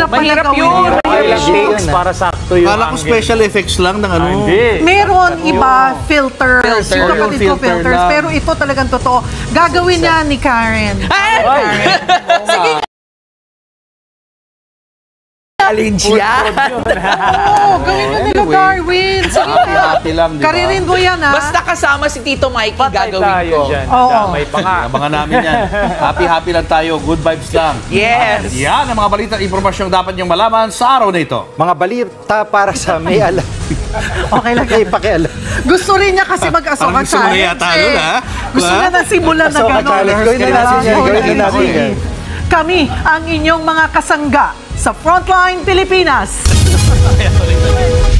Mahirap pala Mahirap gawin yun. yun. Mahirap yun. yun, ah. Para sakto yung Kala ko special effects lang ng ano. Ah, Hindi. Meron iba, filters. Filter. Yung yung kapatid ko, filter filters. lang. Pero ito talagang totoo. Gagawin niya ni Karen. Ay! Challenge yan. Oo, gawin niyo nila Anyway. Darwin. Sige na. Hati lang, di ba? Karirin mo yan, ha? Basta kasama si Tito Mikey, Patay gagawin tayo ko. dyan. Oo. Damay pa nga. Abangan namin yan. Happy-happy lang tayo. Good vibes lang. Yes. Yan ang mga balita at impormasyong dapat niyong malaman sa araw na ito. Mga balita para sa may alam. Okay lang. May pakialam. Gusto rin niya kasi mag-asoka Parang gusto mo na challenge. yata eh. nun, ha? Gusto Ha? niya na simulan na Asoka gano'n. challenge. Gawin na natin yan. Gawin na natin yan. Kami ang inyong mga kasangga sa Frontline Pilipinas.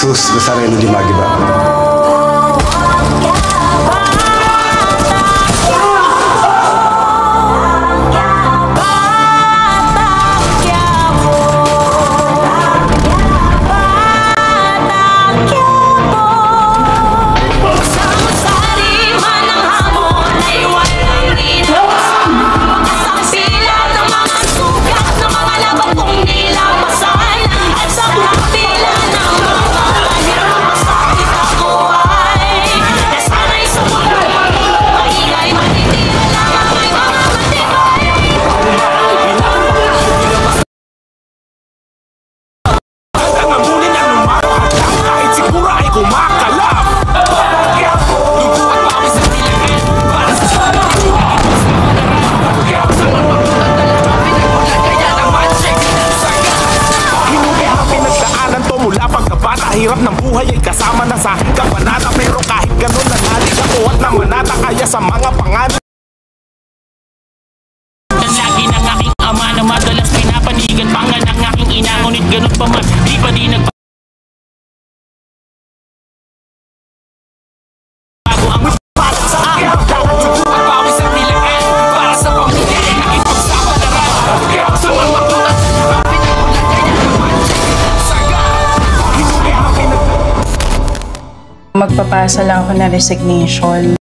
Yesus besarnya lu di Hirap ng buhay ay kasama na sa kabanata. Pero kahit ganun nanalik ako at namanata Kaya sa mga pangalan Lagi ng aking madalas pinapanigan. Pangan ng aking ina Ngunit ganun pa man Di pa di nagpa Magpapasa lang ako ng resignation.